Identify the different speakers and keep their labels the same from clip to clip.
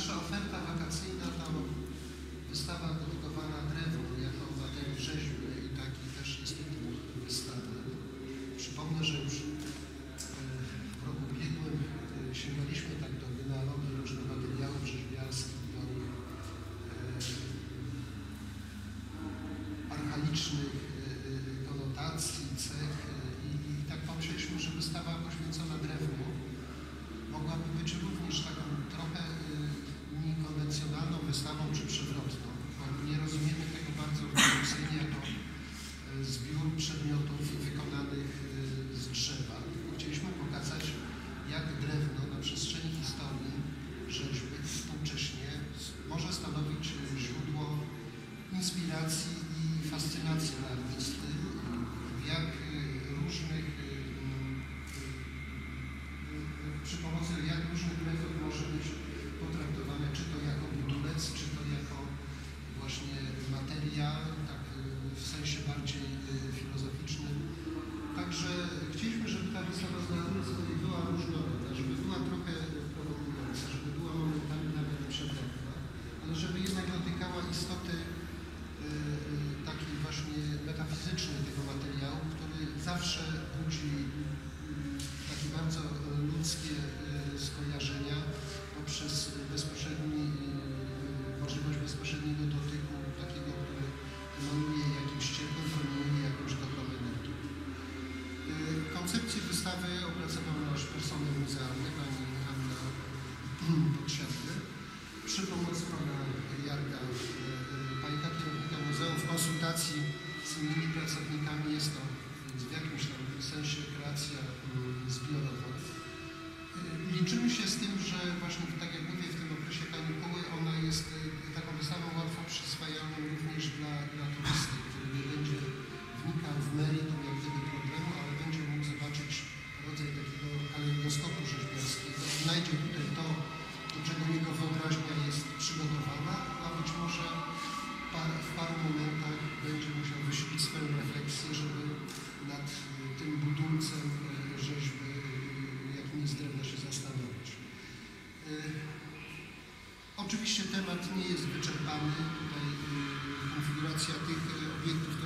Speaker 1: nasza oferta wakacyjna to wystawa dedykowana drewnu jako materii rzeźby i taki też jest tytuł wystawy. Przypomnę, że już e, w roku ubiegłym e, sięgaliśmy tak do wynalonu różnych materiałów rzeźbiarskich, do e, archaicznych konotacji, cech i, i tak pomyśleliśmy, że wystawa poświęcona drewnu mogłaby być również taką trochę e, niekonwencjonalną wystawą czy przewrotną, bo nie rozumiemy tego bardzo tradycyjnie jako e, zbiór przedmiotów wykonanych e, z drzewa. Tylko chcieliśmy pokazać, jak drewno na przestrzeni historii rzeźby współcześnie s- może stanowić e, źródło inspiracji i fascynacji dla artysty, jak e, różnych e, e, przy pomocy jak różnych metod może być potraktowane, czy to jako budulec, czy to jako właśnie materia, tak e, w sensie bardziej e, filozoficznym. Także chcieliśmy, żeby ta wystawa była różnorodna, żeby była trochę prowokująca, żeby była momentami nawet przewrotna, ale żeby jednak dotykała istoty e, e, takiej właśnie metafizycznej tego materiału, który zawsze budzi takie bardzo ludzkie skojarzenia poprzez bezpośredni, możliwość bezpośredniego dotyku przy pomocy pana Jarka, e, e, pani kierownika muzeum w konsultacji z innymi pracownikami jest to w jakimś tam sensie kreacja mm, zbiorowa. E, Liczymy się z tym, że właśnie tak jak mówię w tym okresie kanikuły, ona jest taką wystawą łatwo przyswajalną również dla, dla turysty, który nie będzie wnikał w meritum jak gdyby problemu, ale będzie mógł zobaczyć rodzaj takiego kalejdoskopu rzeźbiarskiego. Znajdzie tutaj to, do czego jego wyobraźnia jest przygotowana, a być może par, w paru momentach będzie musiał wysilić swoją refleksję, żeby nad y, tym budulcem y, rzeźby, y, jakim jest drewno, się zastanowić. Oczywiście temat nie jest wyczerpany. Tutaj konfiguracja tych obiektów,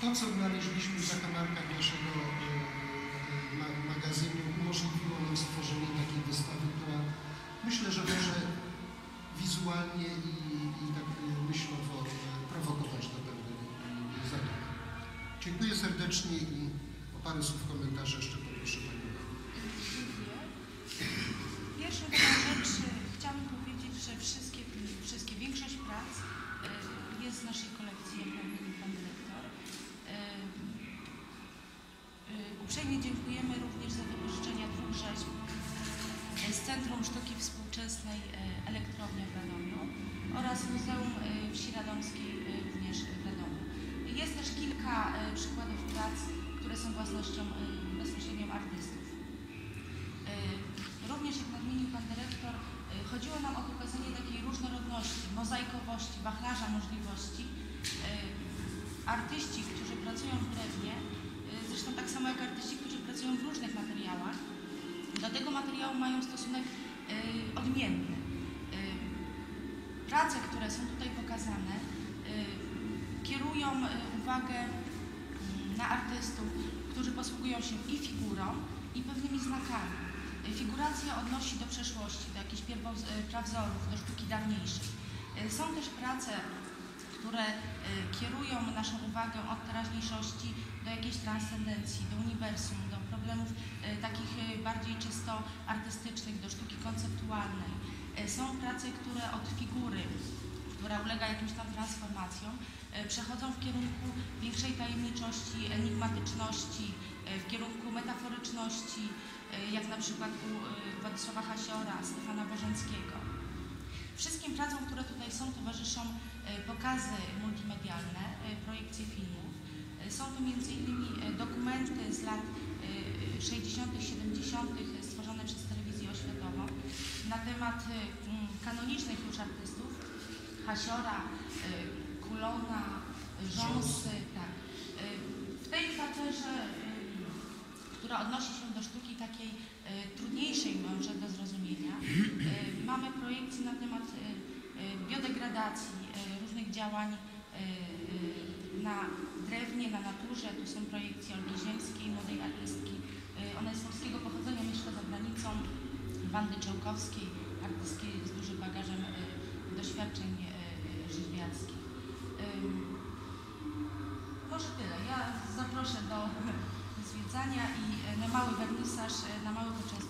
Speaker 1: to, co znaleźliśmy w zakamarkach naszego y, ma- magazynu, umożliwiło nam stworzenie takiej wystawy, która myślę, że może wizualnie i, i tak myślowo y, prowokować do pewnych zadań. Dziękuję serdecznie i o parę słów komentarzy jeszcze poproszę Panią.
Speaker 2: Współczesnej e, Elektrownia w Radomiu oraz Muzeum e, Wsi Radomskiej e, również w Radomiu. Jest też kilka przykładów prac, które są własnością bezpośrednią artystów. Również jak nadmienił Pan Dyrektor, chodziło nam o pokazanie takiej różnorodności, mozaikowości, wachlarza możliwości. Artyści, którzy pracują w drewnie, zresztą tak samo jak artyści, którzy pracują w różnych materiałach, do tego materiału mają stosunek odmienny. E, Prace, które są tutaj pokazane, e, kierują uwagę mm, na artystów, którzy posługują się i figurą, i pewnymi znakami. Figuracja odnosi do przeszłości, do jakichś prawzorów, do sztuki dawniejszej. Są też prace, które e, kierują naszą uwagę od teraźniejszości do jakiejś transcendencji, do uniwersum, do problemów e, takich e, bardziej czysto artystycznych, do sztuki konceptualnej. Są prace, które od figury, która ulega jakimś tam transformacjom, przechodzą w kierunku większej tajemniczości, enigmatyczności, w kierunku metaforyczności, jak na przykład u Władysława Hasiora, Stefana Bożenckiego. Wszystkim pracom, które tutaj są, towarzyszą e, pokazy multimedialne, e, projekcje filmów. E, Są to m.in. dokumenty z lat e, 60., 70. stworzone przez telewizję oświatową na temat kanonicznych już artystów, Hasiora, Kulona, Rząsy, tak. W tej kwaterze, która odnosi się do sztuki takiej trudniejszej może do zrozumienia, mamy projekcje na temat e, e, biodegradacji, e, różnych działań na drewnie, na naturze. Tu są projekcje Olgi Ziemskiej, młodej artystki. Ona jest polskiego pochodzenia, mieszka za granicą. Wandy Czełkowskiej, artystki z dużym bagażem doświadczeń rzeźbiarskich. Może tyle. Ja zaproszę do zwiedzania i na mały wernisaż, na mały poczęstunek